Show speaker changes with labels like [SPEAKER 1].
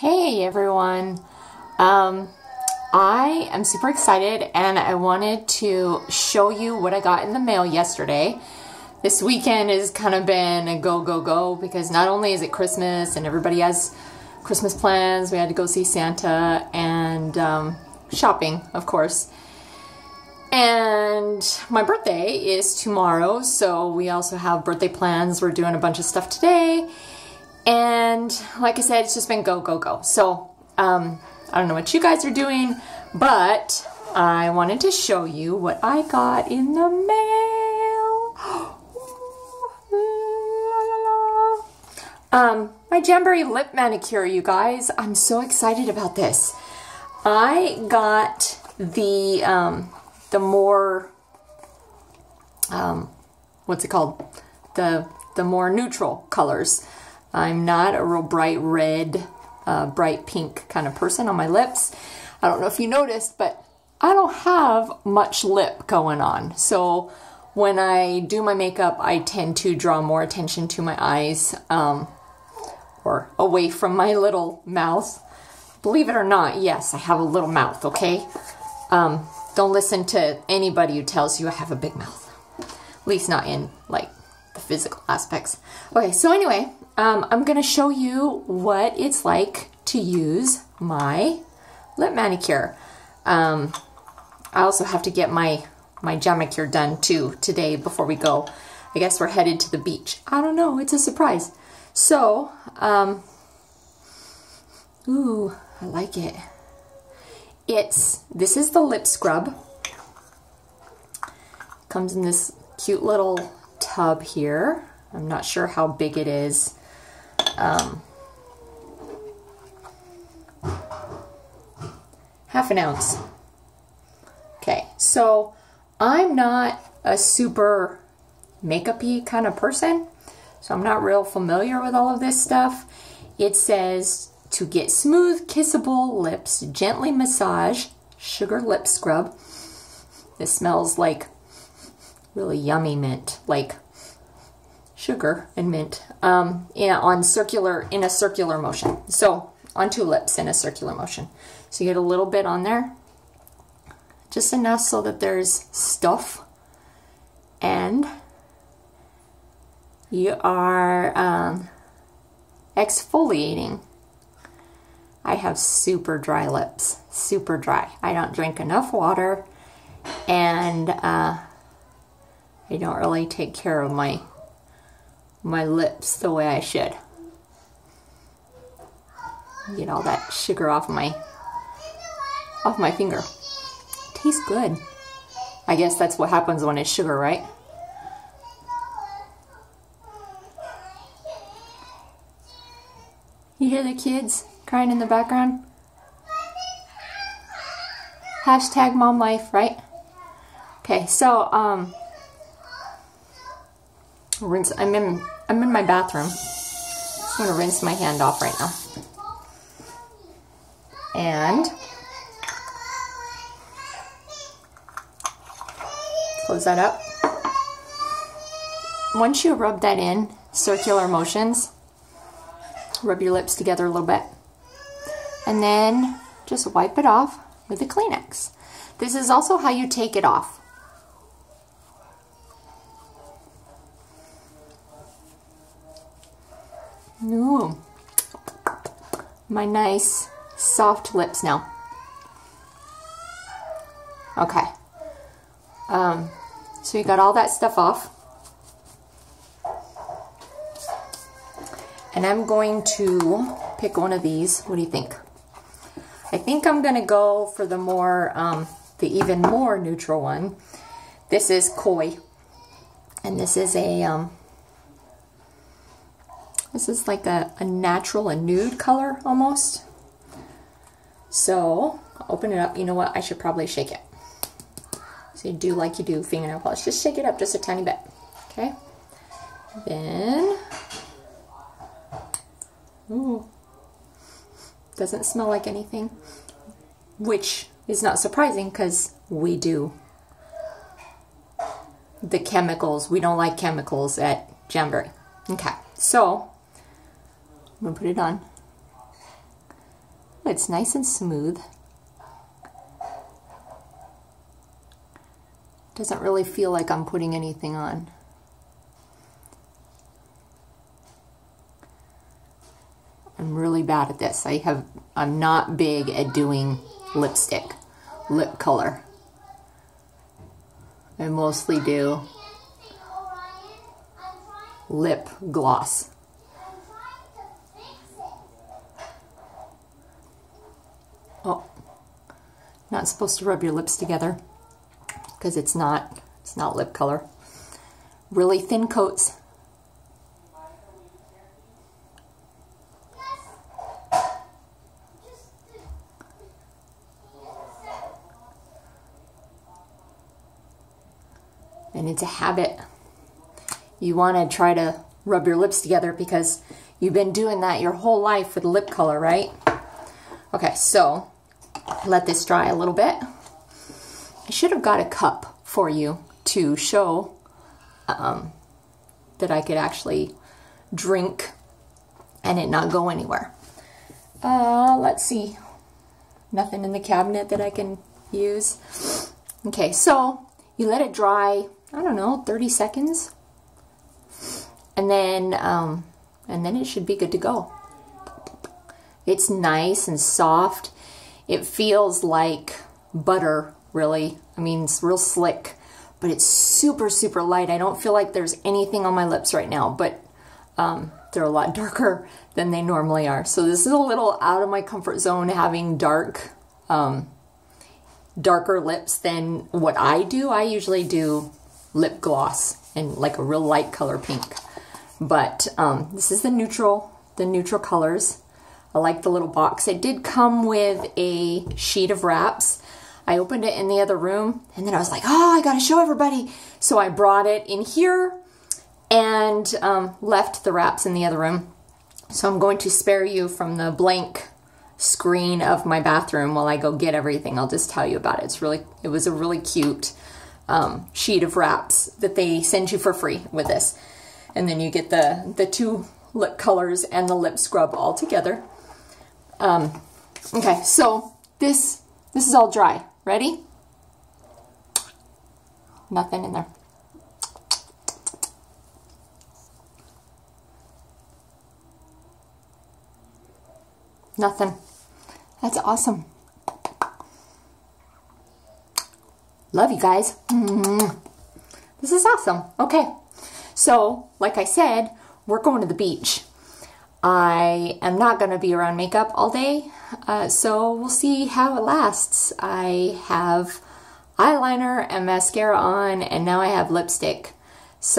[SPEAKER 1] Hey everyone. Um, I am super excited and I wanted to show you what I got in the mail yesterday. This weekend has kind of been a go, go, go because not only is it Christmas and everybody has Christmas plans, we had to go see Santa and um, shopping, of course. And my birthday is tomorrow, so we also have birthday plans. We're doing a bunch of stuff today. And like I said, it's just been go, go, go. So um, I don't know what you guys are doing, but I wanted to show you what I got in the mail. Um, my Jamberry lip manicure, you guys. I'm so excited about this. I got the um, the more um, what's it called? The the more neutral colors. I'm not a real bright red, uh, bright pink kind of person on my lips. I don't know if you noticed, but I don't have much lip going on. So when I do my makeup, I tend to draw more attention to my eyes um, or away from my little mouth. Believe it or not, yes, I have a little mouth, okay? Um, don't listen to anybody who tells you I have a big mouth. At least not in, like, the physical aspects. Okay, so anyway, um, I'm going to show you what it's like to use my lip manicure. Um, I also have to get my, my manicure done too today before we go. I guess we're headed to the beach. I don't know. It's a surprise. So, um, ooh, I like it. It's, this is the lip scrub. Comes in this cute little tub here. I'm not sure how big it is. Um, half an ounce. Okay, so I'm not a super makeup-y kind of person, so I'm not real familiar with all of this stuff. It says to get smooth, kissable lips, gently massage, sugar lip scrub. This smells like really yummy mint, like sugar and mint um, in, on circular in a circular motion. So on two lips in a circular motion. So you get a little bit on there, just enough so that there's stuff, and you are um, exfoliating. I have super dry lips, super dry. I don't drink enough water, and uh, I don't really take care of my my lips the way I should. Get all that sugar off my off my finger. Tastes good. I guess that's what happens when it's sugar, right? You hear the kids crying in the background? Hashtag mom life, right? Okay, so um rinse. I'm in. I'm in my bathroom. Just gonna rinse my hand off right now. And close that up. Once you rub that in, circular motions, rub your lips together a little bit. And then just wipe it off with a Kleenex. This is also how you take it off. Ooh. My nice soft lips now. Okay. Um, so you got all that stuff off. And I'm going to pick one of these. What do you think? I think I'm going to go for the more, um, the even more neutral one. This is Koi. And this is a um, this is like a, a natural, a nude color almost. So, open it up. You know what? I should probably shake it. So you do like you do fingernail polish. Just shake it up just a tiny bit. Okay? Then, ooh, doesn't smell like anything, which is not surprising because we do the chemicals. We don't like chemicals at Jamberry. Okay, so I'm gonna put it on. Oh, it's nice and smooth. Doesn't really feel like I'm putting anything on. I'm really bad at this. I have I'm not big at doing lipstick, lip color. I mostly do lip gloss. Not supposed to rub your lips together because it's not, it's not lip color. Really thin coats. And it's a habit. You want to try to rub your lips together because you've been doing that your whole life with lip color, right? Okay, so let this dry a little bit. I should have got a cup for you to show um, that I could actually drink and it not go anywhere. Uh, let's see. Nothing in the cabinet that I can use. Okay, so you let it dry, I don't know, 30 seconds. And then, um, and then it should be good to go. It's nice and soft. It feels like butter really. I mean, it's real slick, but it's super, super light. I don't feel like there's anything on my lips right now, but um, they're a lot darker than they normally are. So this is a little out of my comfort zone having dark, um, darker lips than what I do. I usually do lip gloss and like a real light color pink. But um, this is the neutral, the neutral colors. I like the little box. It did come with a sheet of wraps I opened it in the other room and then I was like, oh, I got to show everybody. So I brought it in here and um, left the wraps in the other room. So I'm going to spare you from the blank screen of my bathroom while I go get everything. I'll just tell you about it. It's really, it was a really cute um, sheet of wraps that they send you for free with this. And then you get the, the two lip colors and the lip scrub all together. Um, okay, so this, this is all dry. Ready? Nothing in there. Nothing. That's awesome. Love you guys. Mm-hmm. This is awesome. Okay. So, like I said, we're going to the beach. I am not going to be around makeup all day, uh, so we'll see how it lasts. I have eyeliner and mascara on, and now I have lipstick.